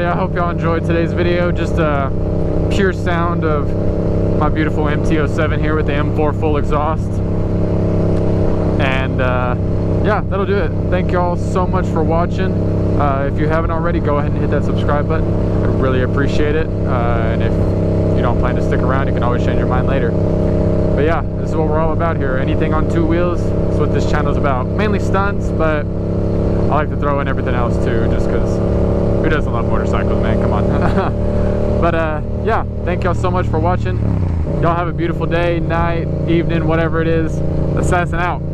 everybody, I hope y'all enjoyed today's video. Just a pure sound of my beautiful MT-07 here with the M4 full exhaust. And uh, yeah, that'll do it. Thank y'all so much for watching. Uh, if you haven't already, go ahead and hit that subscribe button. I'd really appreciate it. Uh, and if you don't plan to stick around, you can always change your mind later. But yeah, this is what we're all about here. Anything on two wheels, that's what this channel is about. Mainly stunts, but I like to throw in everything else too, just because who doesn't love motorcycles, man? Come on. but uh, yeah, thank y'all so much for watching. Y'all have a beautiful day, night, evening, whatever it is. Assassin out.